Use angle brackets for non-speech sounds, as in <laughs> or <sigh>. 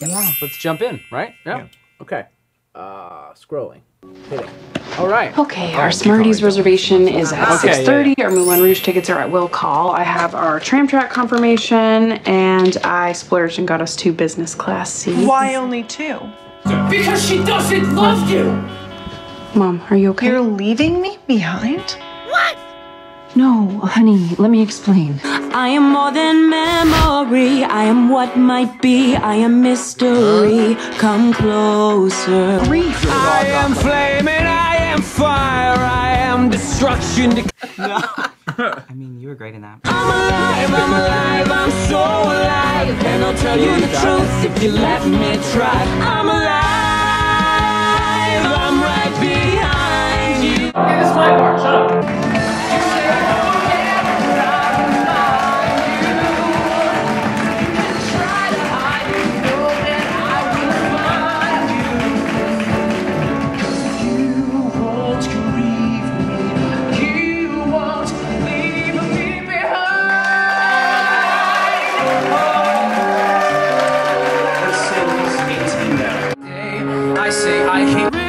Yeah. Let's jump in, right? Yeah. Yeah. Okay. Uh, scrolling. Hitting. All right. Okay, our Sardi's reservation is at Okay, yeah, 6:30. Our Moulin Rouge tickets are at will call. I have our Amtrak confirmation, and I splurged and got us two business class seats. Why only two? Because she doesn't love you! Mom, are you okay? You're leaving me behind? What? No, honey, let me explain. I am more than memory. I am what might be. I am mystery. Come closer. I am flame and I am fire. I am destruction. To- <laughs> I mean, you were great in that. I'm alive, I'm alive, I'm so alive. And I'll tell you the truth if you let me try. I'm alive, I hate